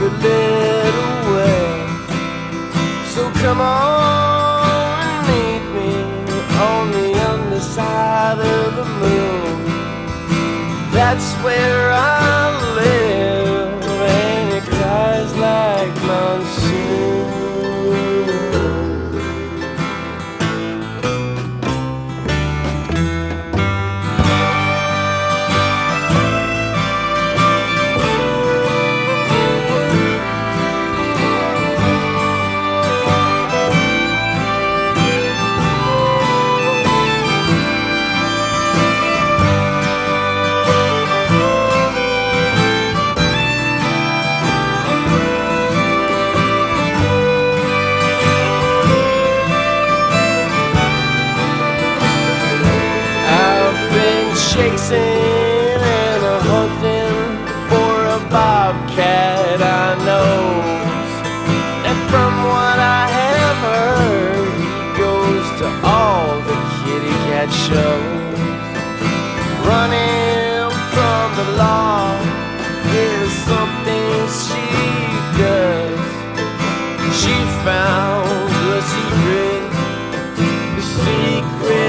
A little way. So come on and meet me on the underside of the moon. That's where I'm. Chasing and a hunting for a bobcat I know. And from what I have heard, he goes to all the kitty cat shows. Running from the law is something she does. She found a secret, the secret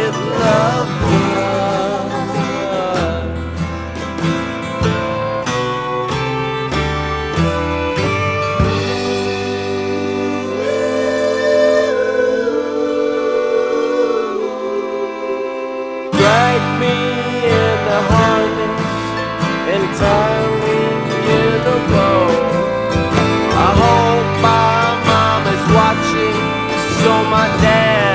on my dad.